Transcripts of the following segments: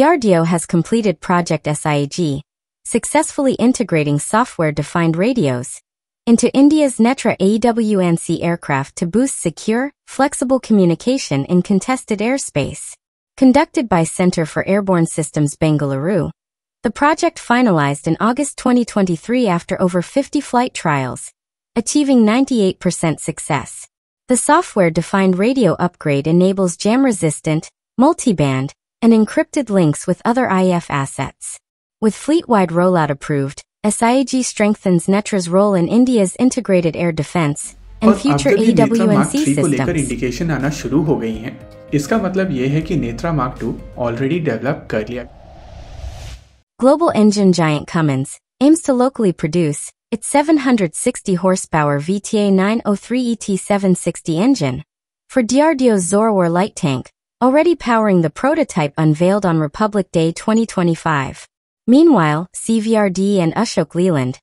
DRDO has completed Project SIAG, successfully integrating software-defined radios into India's Netra AWNC aircraft to boost secure, flexible communication in contested airspace. Conducted by Center for Airborne Systems Bengaluru, the project finalized in August 2023 after over 50 flight trials, achieving 98% success. The software-defined radio upgrade enables jam-resistant, multiband, and encrypted links with other IAF assets. With fleet-wide rollout approved, SIAG strengthens NETRA's role in India's integrated air defense and future AWNC systems. इसका मतलब ये है कि Netra mark two already develop कर लिया Global engine giant Cummins aims to locally produce its 760 horsepower VTA 903 ET760 engine for DRDO's Zorawar light tank already powering the prototype unveiled on Republic Day 2025. Meanwhile, CVRD and Ashok Leyland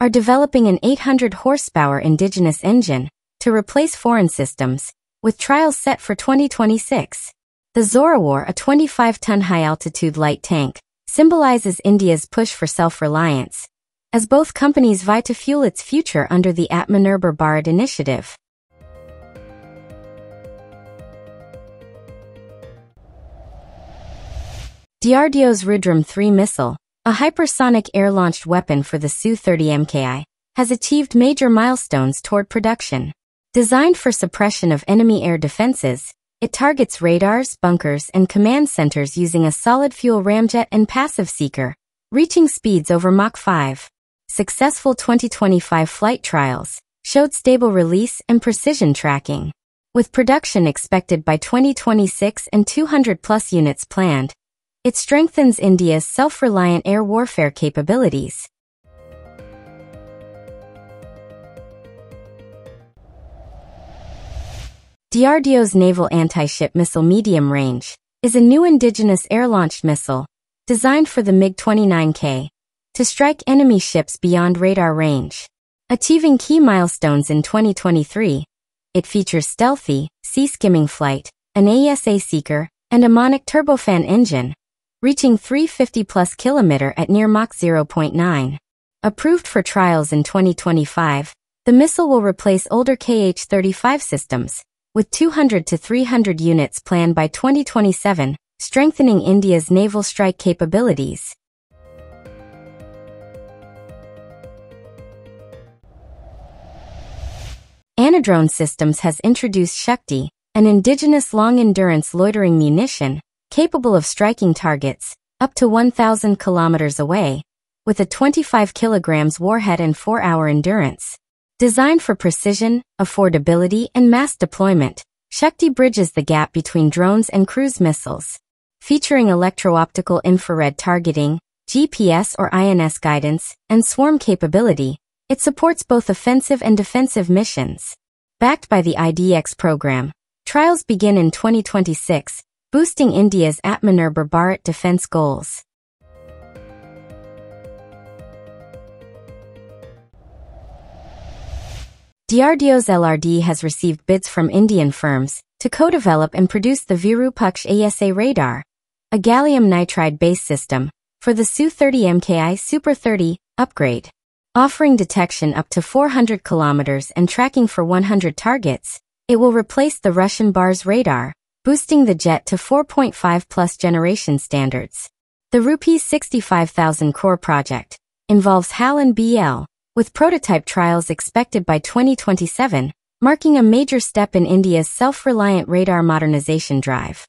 are developing an 800 horsepower indigenous engine to replace foreign systems, with trials set for 2026. The Zorawar, a 25-ton high-altitude light tank, symbolizes India's push for self-reliance, as both companies vie to fuel its future under the Atmanirbhar Bharat initiative. DRDO's Rudram 3 missile, a hypersonic air-launched weapon for the Su-30 MKI, has achieved major milestones toward production. Designed for suppression of enemy air defenses, it targets radars, bunkers, and command centers using a solid fuel ramjet and passive seeker, reaching speeds over Mach 5. Successful 2025 flight trials showed stable release and precision tracking. With production expected by 2026 and 200 plus units planned, it strengthens India's self-reliant air warfare capabilities. DRDO's Naval Anti-Ship Missile Medium Range is a new indigenous air-launched missile designed for the MiG-29K to strike enemy ships beyond radar range. Achieving key milestones in 2023, it features stealthy, sea-skimming flight, an AESA seeker, and a Manik turbofan engine, reaching 350 plus kilometer at near Mach 0.9. Approved for trials in 2025, the missile will replace older KH-35 systems, with 200 to 300 units planned by 2027, strengthening India's naval strike capabilities. Anadrone Systems has introduced Shakti, an indigenous long-endurance loitering munition, capable of striking targets up to 1,000 kilometers away, with a 25 kilograms warhead and 4-hour endurance. Designed for precision, affordability, and mass deployment, Shakti bridges the gap between drones and cruise missiles. Featuring electro-optical infrared targeting, GPS or INS guidance, and swarm capability, it supports both offensive and defensive missions. Backed by the iDEX program, trials begin in 2026, boosting India's Atmanirbhar Bharat defense goals. DRDO's LRD has received bids from Indian firms to co-develop and produce the Virupaksh AESA radar, a gallium nitride-based system for the Su-30 MKI Super 30 upgrade. Offering detection up to 400 kilometers and tracking for 100 targets, it will replace the Russian BARS radar, boosting the jet to 4.5 plus generation standards. The Rupees 65,000 crore project involves HAL and BEL, with prototype trials expected by 2027, marking a major step in India's self-reliant radar modernization drive.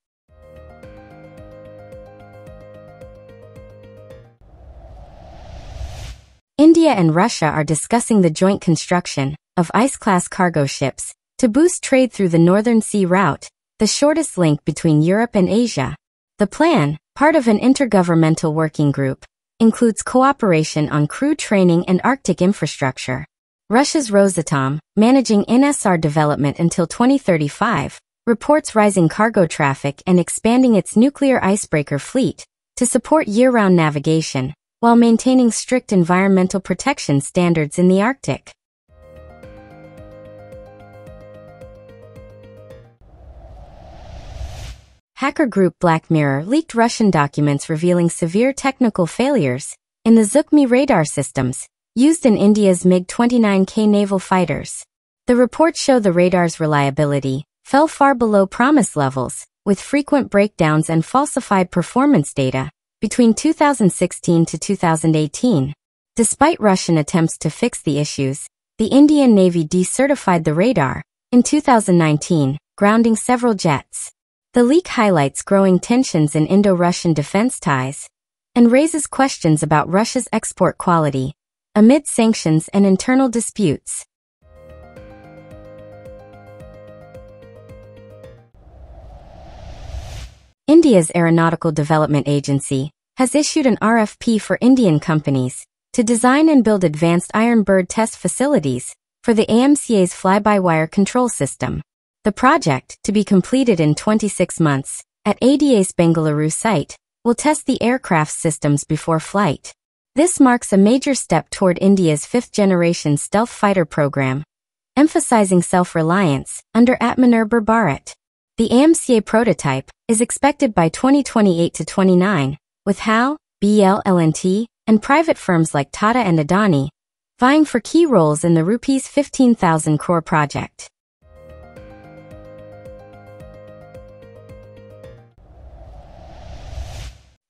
India and Russia are discussing the joint construction of ice-class cargo ships to boost trade through the Northern Sea route, the shortest link between Europe and Asia. The plan, part of an intergovernmental working group, includes cooperation on crew training and Arctic infrastructure. Russia's Rosatom, managing NSR development until 2035, reports rising cargo traffic and expanding its nuclear icebreaker fleet to support year-round navigation while maintaining strict environmental protection standards in the Arctic. Hacker group Black Mirror leaked Russian documents revealing severe technical failures in the Zhuk-ME radar systems used in India's MiG-29K naval fighters. The reports show the radar's reliability fell far below promise levels, with frequent breakdowns and falsified performance data between 2016 to 2018. Despite Russian attempts to fix the issues, the Indian Navy decertified the radar in 2019, grounding several jets. The leak highlights growing tensions in Indo-Russian defense ties and raises questions about Russia's export quality amid sanctions and internal disputes. India's Aeronautical Development Agency has issued an RFP for Indian companies to design and build advanced Iron Bird test facilities for the AMCA's fly-by-wire control system. The project, to be completed in 26 months, at ADA's Bengaluru site, will test the aircraft's systems before flight. This marks a major step toward India's fifth-generation stealth fighter program, emphasizing self-reliance under Atmanirbhar Bharat. The AMCA prototype is expected by 2028 to 29, with HAL, L&T, and private firms like Tata and Adani vying for key roles in the rupees 15,000 crore project.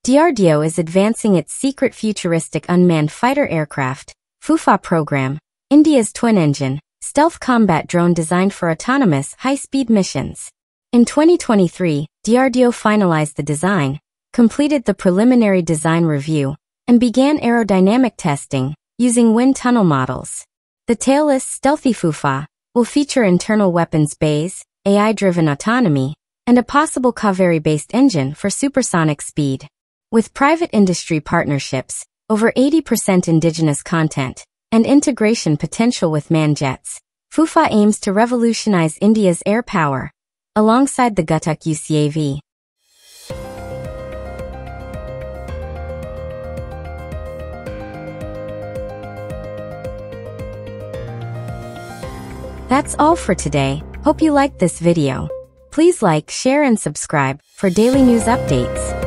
DRDO is advancing its secret futuristic unmanned fighter aircraft, FUFA program, India's twin-engine, stealth combat drone designed for autonomous, high-speed missions. In 2023, DRDO finalized the design, completed the preliminary design review, and began aerodynamic testing using wind tunnel models. The tailless stealthy FUFA will feature internal weapons bays, AI-driven autonomy, and a possible Kaveri-based engine for supersonic speed. With private industry partnerships, over 80% indigenous content, and integration potential with man jets, FUFA aims to revolutionize India's air power, alongside the Ghatak UCAV. That's all for today. Hope you liked this video. Please like, share and subscribe for daily news updates.